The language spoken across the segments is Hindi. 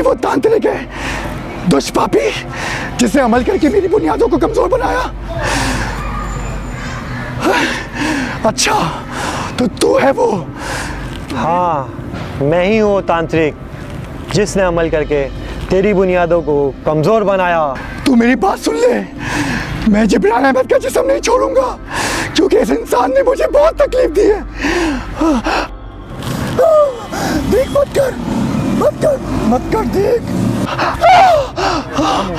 नहीं वो तांत्रिक है। दुष्पापी जिसने अमल करके मेरी बुनियादों को कमज़ोर बनाया। अच्छा तो तू है वो। हाँ मैं ही हूँ तांत्रिक जिसने अमल करके तेरी बुनियादों को कमज़ोर बनाया। तू मेरी बात सुन ले। मैं जिब्रान अहमद का जिसम नहीं छोड़ूँगा क्योंकि इस इंसान ने मुझे बहुत तकलीफ़ दी है। हाँ। हाँ। देख मत कर। मत कर। मत कर देख।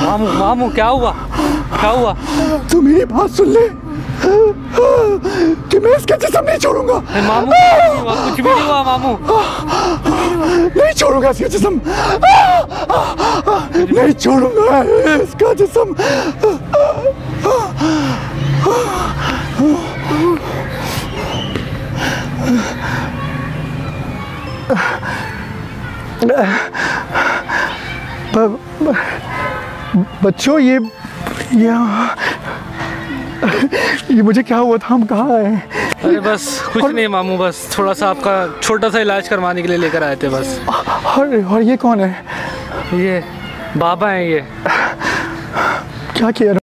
मामू मामू क्या हुआ? क्या हुआ? तू मेरी बात सुन ले। कि मैं इसका जिसम नहीं छोड़ूँगा। मामू कुछ भी नहीं हुआ मामू। नहीं छोड़ूँगा इसका जिसम। नहीं छोड़ूँगा इसका जिसम। बच्चों ये ये ये मुझे क्या हुआ था? हम कहाँ आए अरे बस कुछ और, नहीं मामू बस थोड़ा सा आपका छोटा सा इलाज करवाने के लिए लेकर आए थे बस। और और ये कौन है? ये बाबा हैं ये। क्या किया